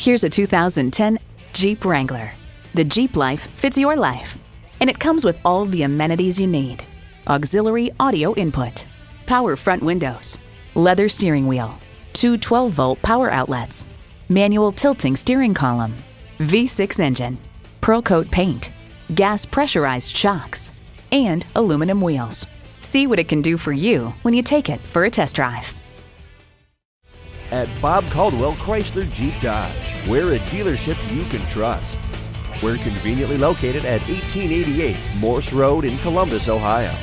Here's a 2010 Jeep Wrangler. The Jeep life fits your life, and it comes with all the amenities you need auxiliary audio input, power front windows, leather steering wheel, two 12 volt power outlets, manual tilting steering column, V6 engine, pearl coat paint, gas pressurized shocks, and aluminum wheels. See what it can do for you when you take it for a test drive. At Bob Caldwell Chrysler Jeep Dodge, we're a dealership you can trust. We're conveniently located at 1888 Morse Road in Columbus, Ohio.